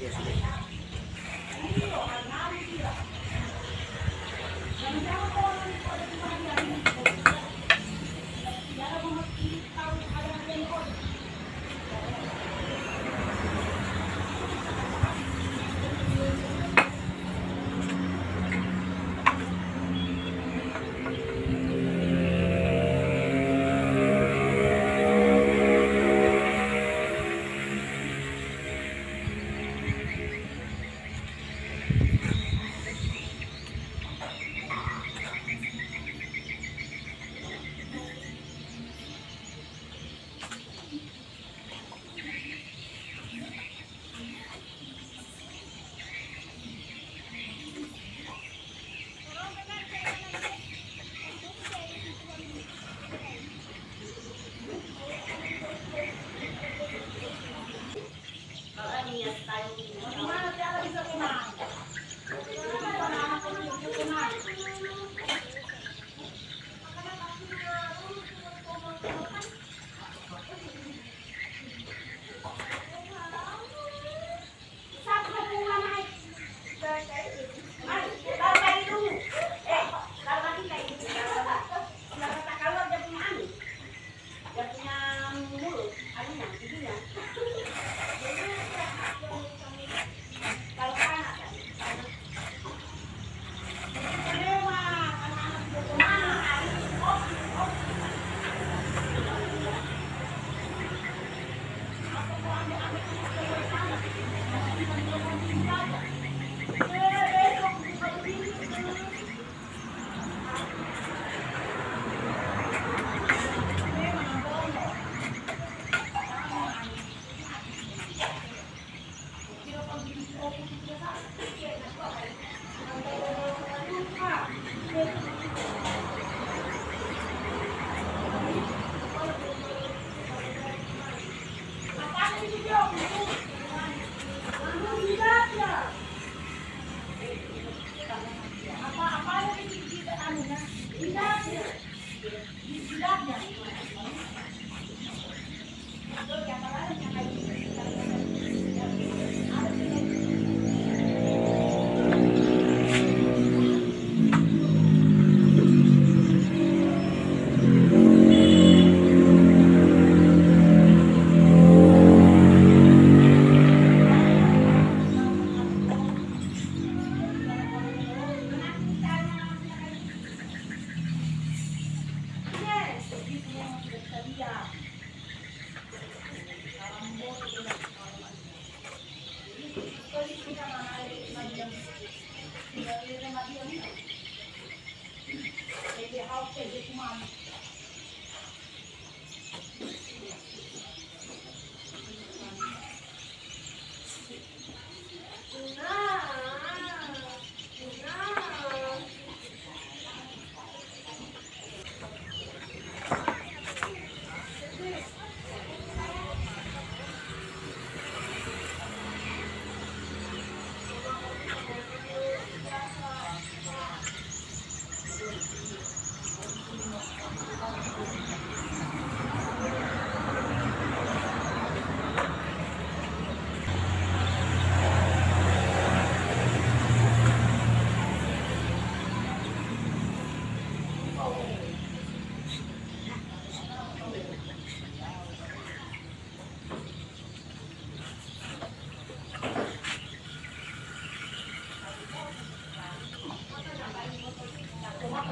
Yes, yes. Ele é alto, ele é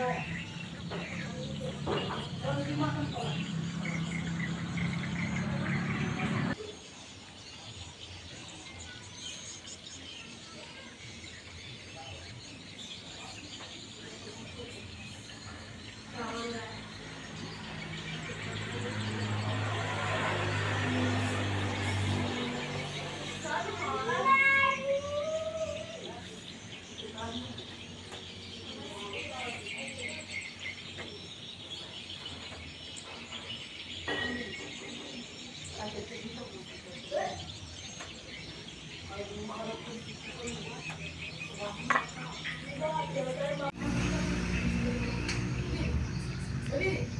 over it. Ready?